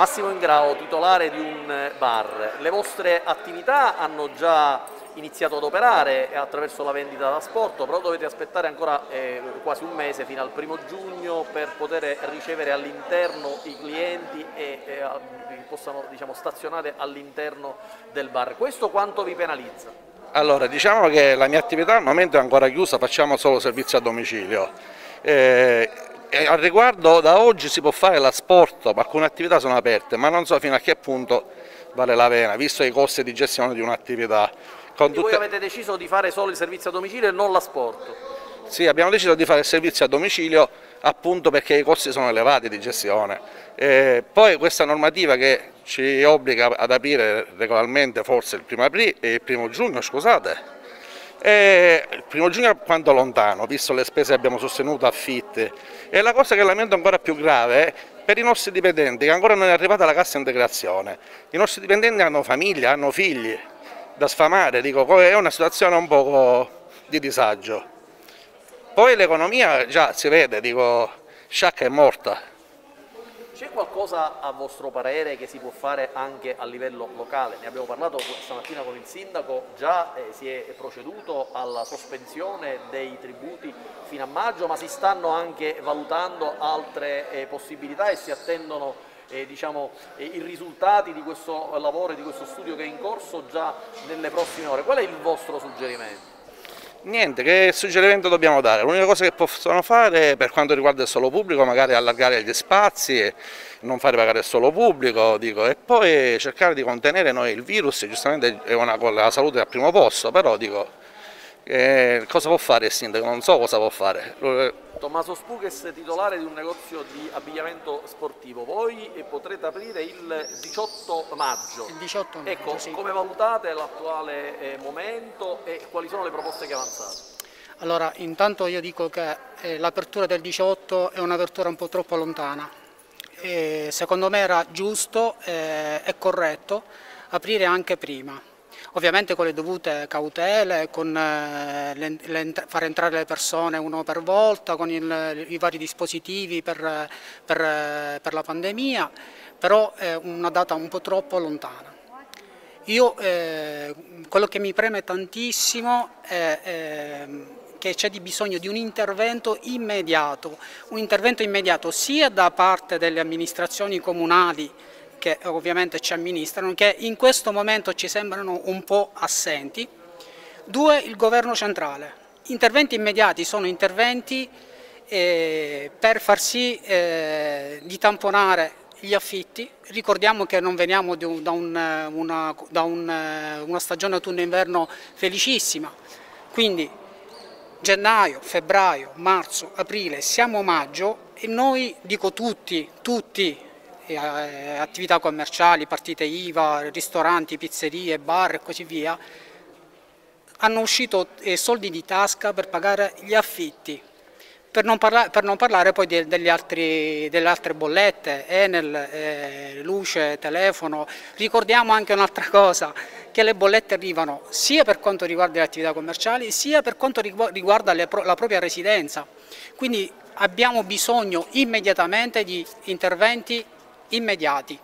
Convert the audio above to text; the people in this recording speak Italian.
Massimo Ingrao, titolare di un bar, le vostre attività hanno già iniziato ad operare attraverso la vendita da sport, però dovete aspettare ancora eh, quasi un mese fino al primo giugno per poter ricevere all'interno i clienti e eh, possano diciamo, stazionare all'interno del bar. Questo quanto vi penalizza? Allora, diciamo che la mia attività al momento è ancora chiusa, facciamo solo servizio a domicilio. Eh, e al riguardo da oggi si può fare l'asporto, alcune attività sono aperte, ma non so fino a che punto vale la pena, visto i costi di gestione di un'attività. Tutte... Voi avete deciso di fare solo il servizio a domicilio e non l'asporto? Sì, abbiamo deciso di fare il servizio a domicilio appunto perché i costi sono elevati di gestione. E poi questa normativa che ci obbliga ad aprire regolarmente forse il primo, aprile, il primo giugno, scusate, e il primo giugno quanto lontano, visto le spese che abbiamo sostenuto, affitti. E la cosa che lamento ancora più grave è per i nostri dipendenti, che ancora non è arrivata la cassa integrazione. I nostri dipendenti hanno famiglia, hanno figli da sfamare, dico, è una situazione un po' di disagio. Poi l'economia già si vede, dico, Sciacca è morta, c'è qualcosa a vostro parere che si può fare anche a livello locale? Ne abbiamo parlato stamattina con il sindaco, già eh, si è proceduto alla sospensione dei tributi fino a maggio, ma si stanno anche valutando altre eh, possibilità e si attendono eh, diciamo, eh, i risultati di questo lavoro e di questo studio che è in corso già nelle prossime ore. Qual è il vostro suggerimento? Niente, che suggerimento dobbiamo dare? L'unica cosa che possono fare per quanto riguarda il solo pubblico, magari allargare gli spazi, non fare pagare il solo pubblico, dico, e poi cercare di contenere noi il virus, giustamente è una, la salute al primo posto, però dico, eh, cosa può fare il sindaco? Non so cosa può fare. Tommaso Spughes, titolare di un negozio di abbigliamento sportivo, voi potrete aprire il 18 maggio. Il 18 maggio, ecco, sì. come valutate l'attuale eh, momento e quali sono le proposte che avanzate? Allora, intanto io dico che eh, l'apertura del 18 è un'apertura un po' troppo lontana. E secondo me era giusto eh, e corretto aprire anche prima ovviamente con le dovute cautele, con eh, le, far entrare le persone uno per volta, con il, i vari dispositivi per, per, per, la pandemia, però è una data un po' troppo lontana. Io, eh, quello che mi preme tantissimo è eh, che c'è bisogno di un intervento immediato, un intervento immediato sia da parte delle amministrazioni comunali che ovviamente ci amministrano, che in questo momento ci sembrano un po' assenti. Due, il governo centrale. Interventi immediati sono interventi eh, per far sì eh, di tamponare gli affitti, ricordiamo che non veniamo un, da, un, una, da un, una stagione autunno-inverno felicissima, quindi gennaio, febbraio, marzo, aprile, siamo maggio e noi, dico tutti, tutti eh, attività commerciali, partite IVA, ristoranti, pizzerie, bar e così via, hanno uscito eh, soldi di tasca per pagare gli affitti, per non, parla per non parlare poi altri, delle, altre bollette, Enel, eh, luce, telefono. Ricordiamo anche un'altra cosa, che le bollette arrivano sia per quanto riguarda le attività commerciali, sia per quanto riguarda pro la propria residenza. Quindi abbiamo bisogno immediatamente di interventi immediati.